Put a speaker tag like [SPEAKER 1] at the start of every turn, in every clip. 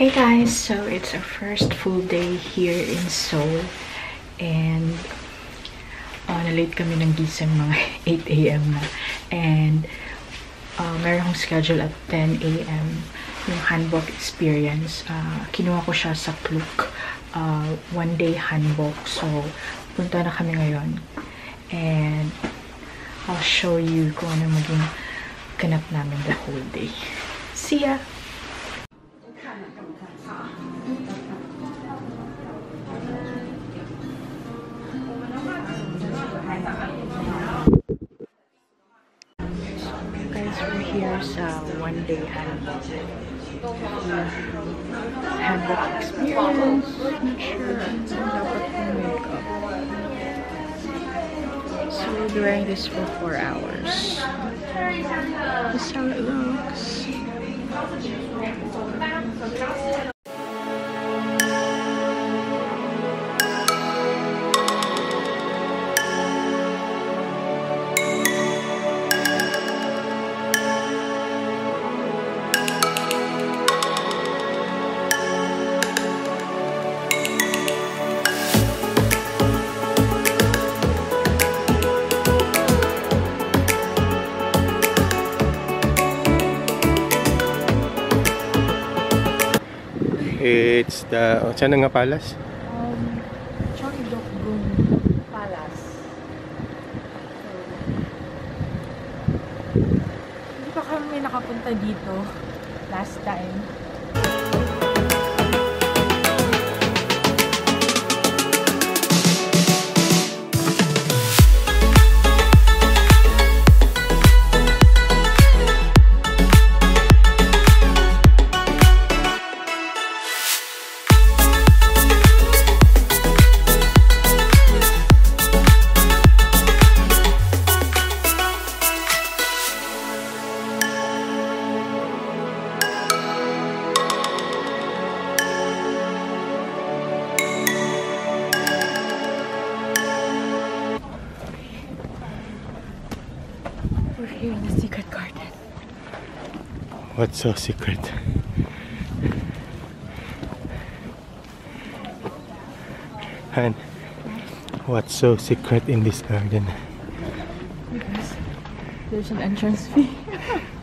[SPEAKER 1] Hey guys, so it's our first full day here in Seoul and uh, na-late kami ng gising mga 8 a.m. na and uh, meron akong schedule at 10 a.m. yung handbook experience. Uh, kinuha ko siya sa Klook uh, one day handbook so punta na kami ngayon and I'll show you kung ano maging ganap namin the whole day. See ya! Guys, we're here sa one day handbook. Handbook experience. Not sure kung dapat. So be wearing this for four hours. This is how it looks.
[SPEAKER 2] It's the oh, saan nga palace?
[SPEAKER 1] Um, Cheongdokgung Palace. Hindi pa kami nakapunta dito last time. Secret garden.
[SPEAKER 2] What's so secret? And what's so secret in this garden?
[SPEAKER 1] Because there's an entrance fee.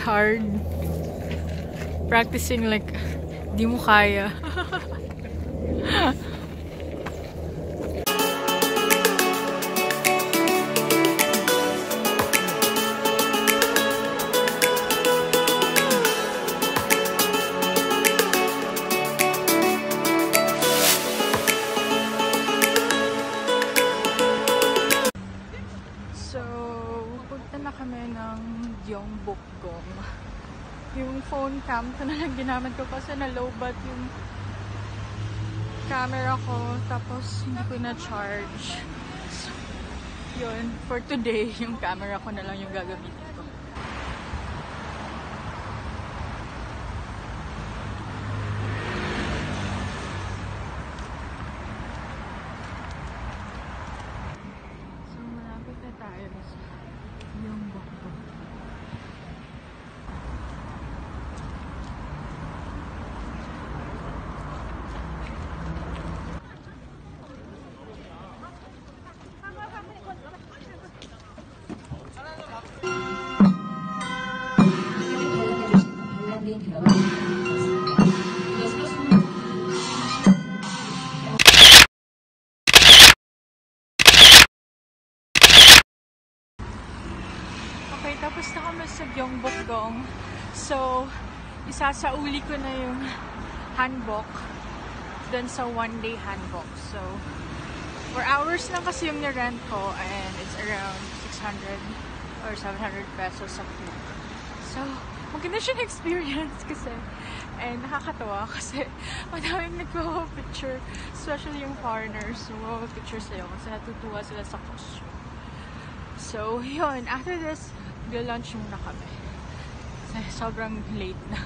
[SPEAKER 1] hard practicing like di mo kaya? kami ng Gyeongbokgung. Yung phone cam ko na lang ginamit ko kasi na-lowbat yung camera ko. Tapos, hindi ko na-charge. So, yun. For today, yung camera ko na lang yung gagamitin tapos na kami sa Gyeongbokdong. So, isasauli ko na yung hanbok dun sa one-day hanbok. So, 4 hours lang kasi yung ni-rent ko and it's around 600 or 700 pesos sa food. So, maganda siyang experience kasi and nakakatawa kasi madaming nagpo-picture especially yung foreigners nagpo-picture sa'yo kasi natutuwa sila sa costume. So, yun. After this, mag-lunch muna kami. Sobrang late na.